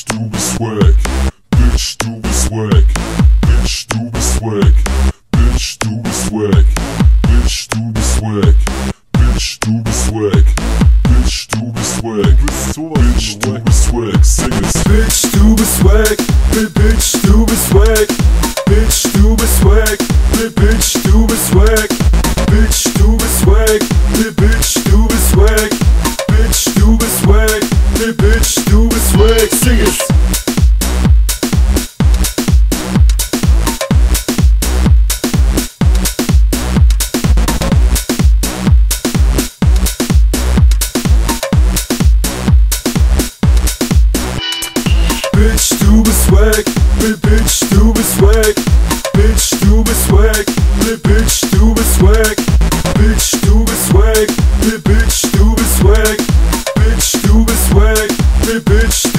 Bitch, du bist wack. Bitch, du bist wack. Bitch, du bist wack. Bitch, du bist wack. Bitch, du bist wack. Bitch, du bist wack. Bitch, du bist wack. Bitch, du bist wack. Sing es. Bitch, bist wack. Bi- Bitch, du bist wack. Bitch, bist wack. Bi- Bitch, du bist wack. Bitch, bist wack. Bi- Bitch, du bist wack. Bitch, bist wack. Bi- Bitch, du bist wack. Sing Bitch, du bist wack. Bi- Bitch, du bist wack. Bitch, du bist wack. Bi- Bitch, du bist wack. Bitch, du bist wack. Bi- Bitch, du bist wack. Bitch, du bist wack. Bi- Bitch,